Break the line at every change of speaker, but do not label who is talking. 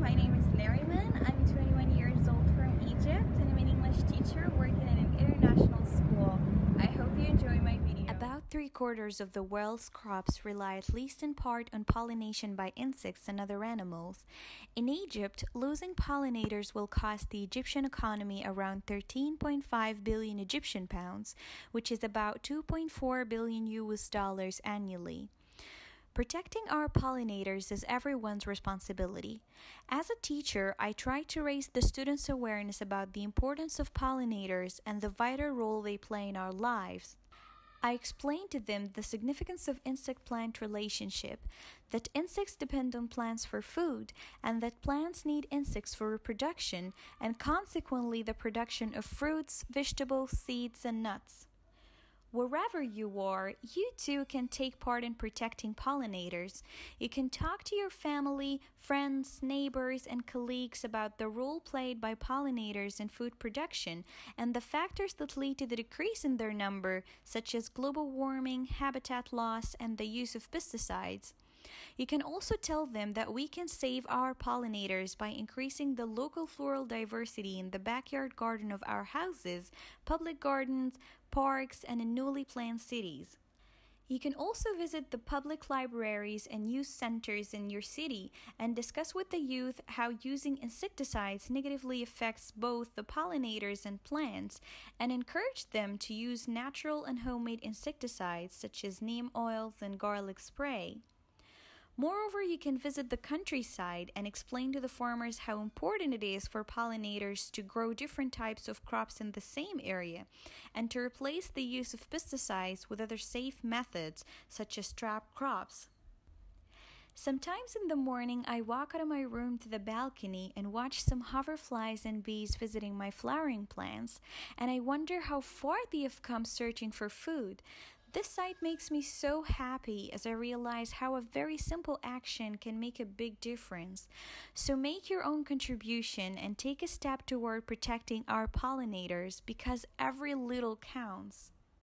my name is Nariman. I'm 21 years old from Egypt and I'm an English teacher working in an international school. I hope you enjoy my video.
About three quarters of the world's crops rely at least in part on pollination by insects and other animals. In Egypt, losing pollinators will cost the Egyptian economy around 13.5 billion Egyptian pounds, which is about 2.4 billion US dollars annually. Protecting our pollinators is everyone's responsibility. As a teacher, I try to raise the students' awareness about the importance of pollinators and the vital role they play in our lives. I explain to them the significance of insect plant relationship, that insects depend on plants for food, and that plants need insects for reproduction, and consequently the production of fruits, vegetables, seeds, and nuts. Wherever you are, you too can take part in protecting pollinators. You can talk to your family, friends, neighbors, and colleagues about the role played by pollinators in food production and the factors that lead to the decrease in their number, such as global warming, habitat loss, and the use of pesticides. You can also tell them that we can save our pollinators by increasing the local floral diversity in the backyard garden of our houses, public gardens, parks, and in newly planned cities. You can also visit the public libraries and youth centers in your city and discuss with the youth how using insecticides negatively affects both the pollinators and plants and encourage them to use natural and homemade insecticides such as neem oils and garlic spray. Moreover, you can visit the countryside and explain to the farmers how important it is for pollinators to grow different types of crops in the same area and to replace the use of pesticides with other safe methods such as trap crops. Sometimes in the morning, I walk out of my room to the balcony and watch some hoverflies and bees visiting my flowering plants, and I wonder how far they have come searching for food. This sight makes me so happy as I realize how a very simple action can make a big difference. So make your own contribution and take a step toward protecting our pollinators because every little counts.